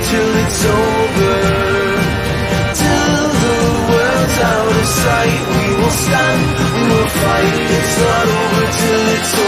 till it's over. Till the world's out of sight, we will stand, we will fight. It's not over till it's over.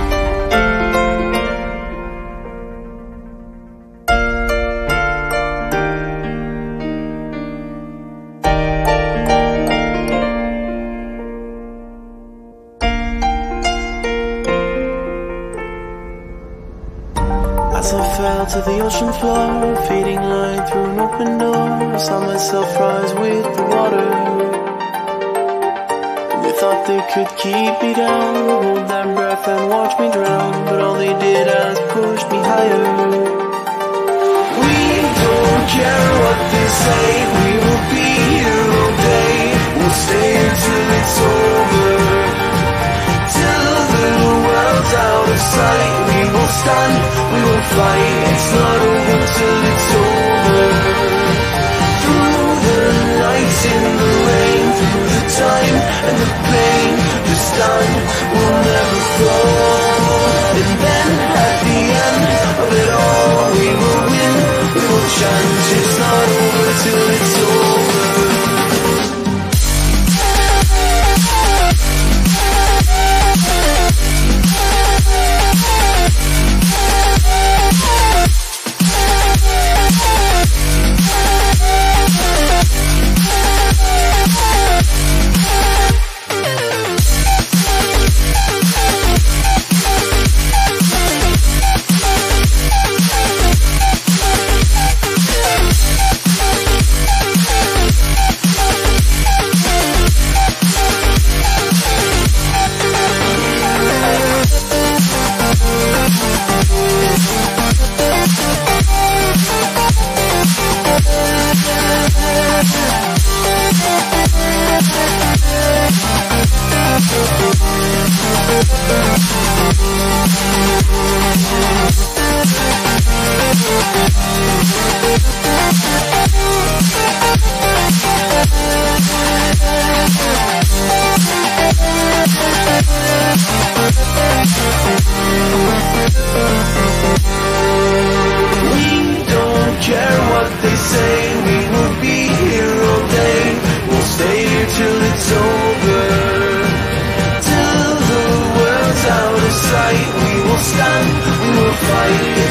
As I fell to the ocean floor, fading light through an open door, I saw myself rise with the water. They thought they could keep me down, hold their breath and watch me drown, but all they did was push me higher. We don't care what they say, we will be here all day. We'll stay until it's over. Till the world's out of sight, will stand, we will fight. It's not over till it's over. Through the night in the rain, through the time and the pain, to stand will never fall. And then at the end of it all, we will win, we will chant. It's not over till it's over. Thank Thank you.